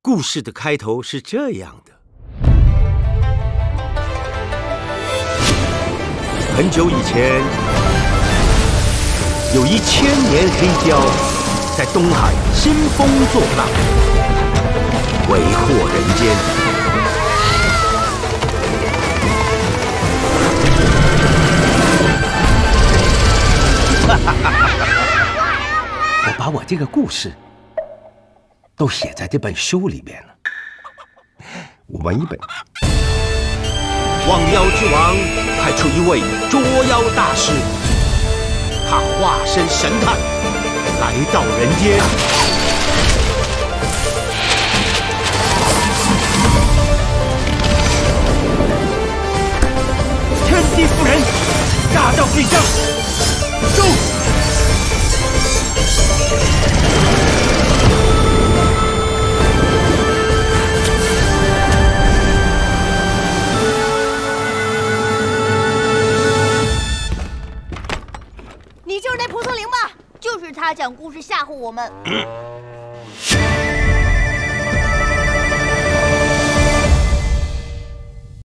故事的开头是这样的：很久以前，有一千年黑貂在东海兴风作浪，为祸人间。我把我这个故事都写在这本书里面了。我玩一本。望妖之王派出一位捉妖大师，他化身神探来到人间。天地夫人，大道必将，说说零吧？就是他讲故事吓唬我们。